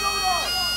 Come on!